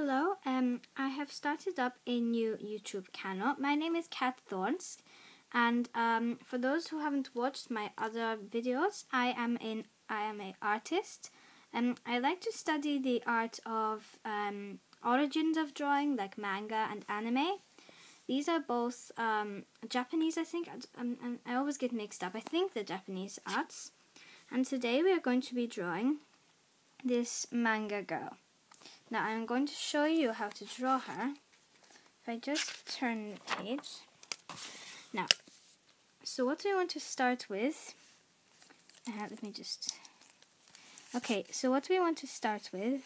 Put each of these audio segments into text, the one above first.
Hello, um, I have started up a new YouTube channel. My name is Kat Thorns, and um, for those who haven't watched my other videos, I am an I am an artist, and I like to study the art of um, origins of drawing, like manga and anime. These are both um, Japanese, I think. Um, I always get mixed up. I think the Japanese arts. And today we are going to be drawing this manga girl. Now I'm going to show you how to draw her. If I just turn the page. Now, so what we want to start with, uh, let me just, okay, so what we want to start with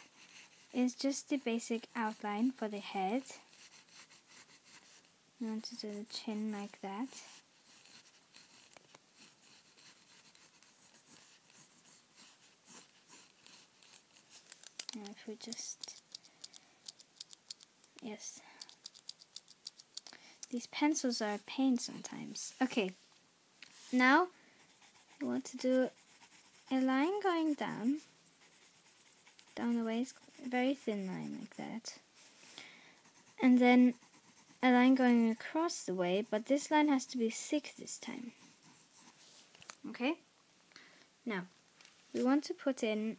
is just the basic outline for the head. We want to do the chin like that. Now if we just yes. These pencils are a pain sometimes. Okay. Now we want to do a line going down down the waist a very thin line like that. And then a line going across the way but this line has to be thick this time. Okay? Now we want to put in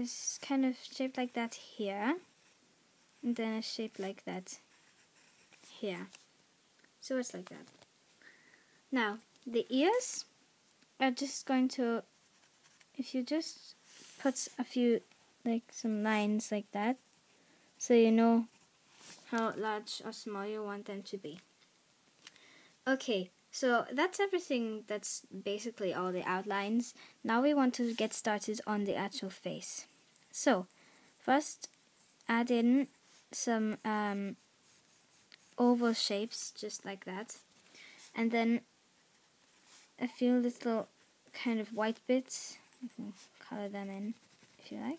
is kind of shaped like that here and then a shape like that here. So it's like that. Now the ears are just going to if you just put a few like some lines like that so you know how large or small you want them to be. Okay so that's everything, that's basically all the outlines. Now we want to get started on the actual face. So, first add in some um, oval shapes, just like that. And then a few little kind of white bits. You can color them in if you like.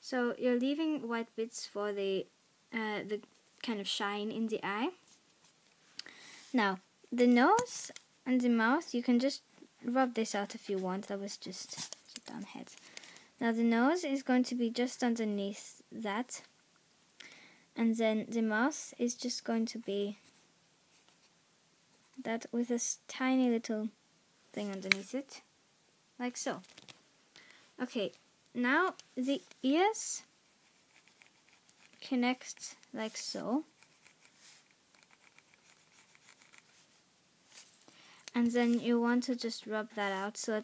So you're leaving white bits for the uh, the kind of shine in the eye. Now, the nose and the mouth, you can just rub this out if you want. That was just down head. Now the nose is going to be just underneath that. And then the mouth is just going to be that with a tiny little thing underneath it. Like so. Okay, now the ears connect like so. And then you want to just rub that out so it